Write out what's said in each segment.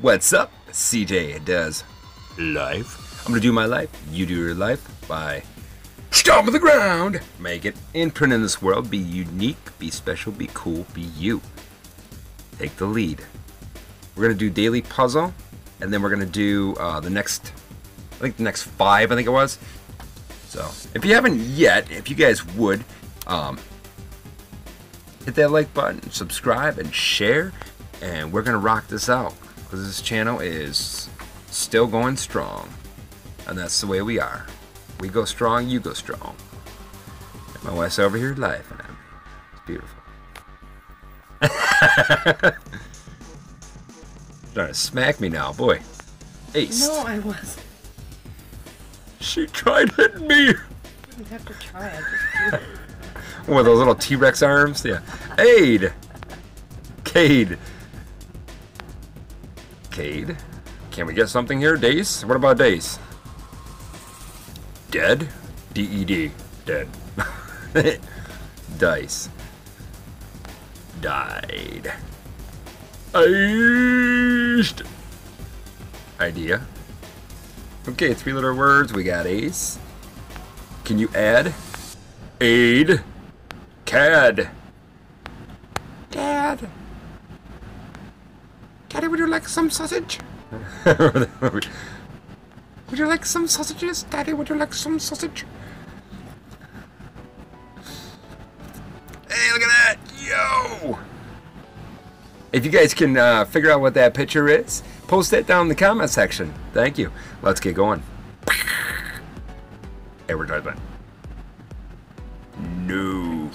What's up? CJ does life. I'm gonna do my life. You do your life by stomping the ground. Make it imprint in this world. Be unique. Be special. Be cool. Be you. Take the lead. We're gonna do daily puzzle, and then we're gonna do uh, the next. I think the next five. I think it was. So if you haven't yet, if you guys would, um, hit that like button, subscribe, and share. And we're gonna rock this out because this channel is still going strong, and that's the way we are. We go strong, you go strong. And my wife's over here laughing at me. It's beautiful. Trying to smack me now, boy. Ace. No, I wasn't. She tried hitting me. You didn't have to try. I just did it. With those little T-Rex arms, yeah. Aid. Cade. Cade. Can we get something here? Dace? What about Dace? Dead? D-E-D. Dead. Dice. Died. Iced. Idea. Okay, three letter words. We got ace. Can you add? Aid. Cad. Dad. Daddy, would you like some sausage? would you like some sausages? Daddy, would you like some sausage? Hey, look at that! Yo! If you guys can uh, figure out what that picture is, post that down in the comment section. Thank you. Let's get going. Advertisement. No.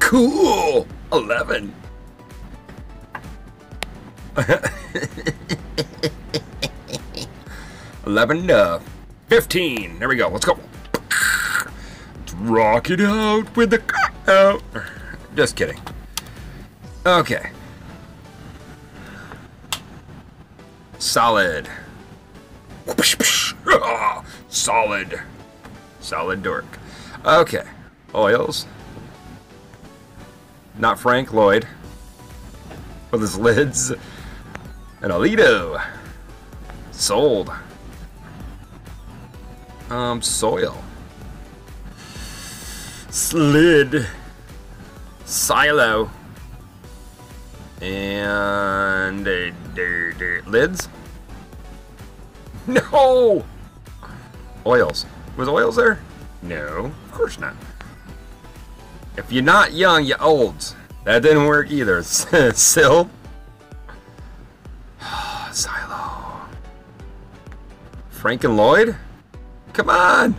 Cool. Eleven. Eleven fifteen. There we go. Let's go. Let's rock it out with the out. Just kidding. Okay. Solid. Solid. Solid dork. Okay. Oils. Not Frank Lloyd. With his lids. And Alito. Sold. Um, soil. Slid. Silo. And uh, d- d- lids. No. Oils. Was oils there? No, of course not. If you're not young, you're old. That didn't work either. Sill. Silo. Frank and Lloyd? Come on.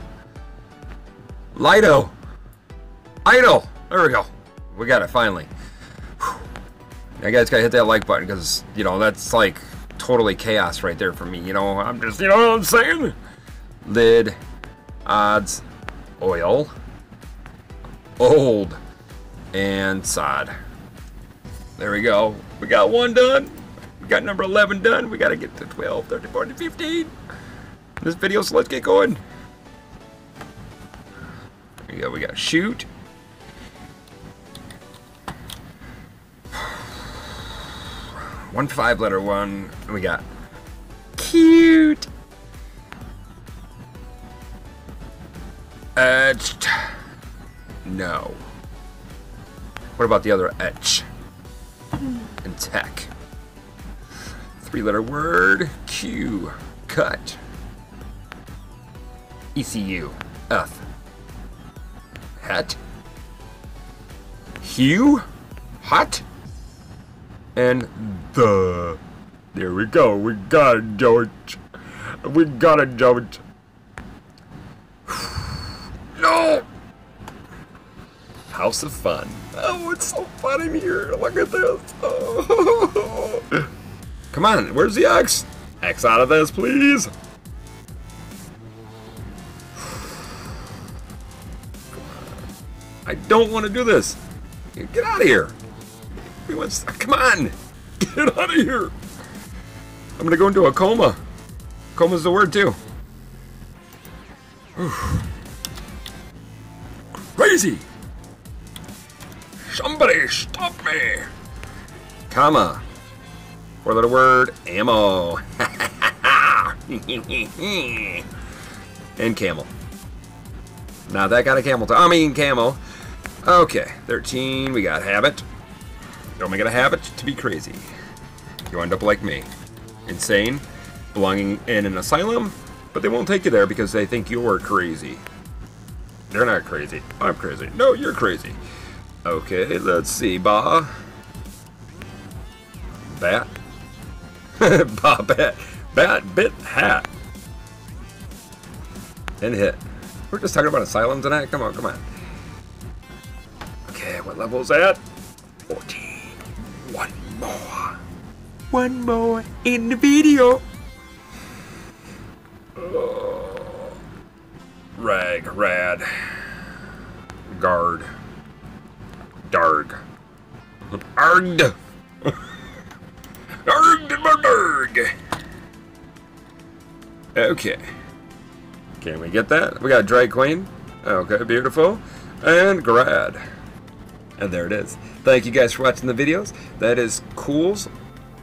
Lido. Idle. There we go. We got it finally. Now, guys, gotta hit that like button because, you know, that's like totally chaos right there for me. You know, I'm just, you know what I'm saying? Lid, odds, oil, old, and sod. There we go. We got one done. We got number 11 done. We gotta get to 12, 13, 14, 15. This video, so let's get going. There we go. We got shoot. One five letter one. We got cute. Etched. No. What about the other etch? And hmm. tech. Three letter word. Q. Cut. ECU. F. Het. Hue. Hot. And the. There we go. We got it, George. We got it, George. No! House of Fun. Oh, it's so fun in here. Look at this. Oh. Come on, where's the X? X out of this, please. I don't want to do this. Get out of here. Come on. Get out of here. I'm going to go into a coma. Coma's the word, too. Crazy. Somebody stop me. comma, four letter word, ammo. and camel. Not that kind of camel. To I mean camel. Okay, 13, we got habit. Don't make it a habit to be crazy. You end up like me. Insane, belonging in an asylum, but they won't take you there because they think you're crazy. They're not crazy. I'm crazy. No, you're crazy. Okay, let's see. Ba. Bat. ba bat. Bat bit hat. And hit. We're just talking about asylums tonight? Come on, come on. Okay, what level is that? 14. One more. One more in the video. Oh. Rag, rad. Guard. Darg. Arged. Arged, darg. Okay. Can we get that? We got Drag Queen. Okay, beautiful. And Grad. And there it is. Thank you guys for watching the videos. That is Cool's.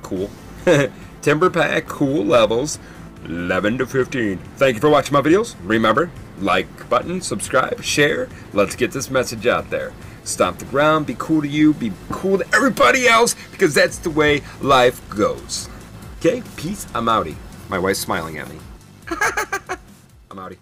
Cool. Timber Pack Cool Levels 11 to 15. Thank you for watching my videos. Remember, like button, subscribe, share. Let's get this message out there. Stomp the ground, be cool to you, be cool to everybody else, because that's the way life goes. Okay, peace. I'm outie. My wife's smiling at me. I'm outie.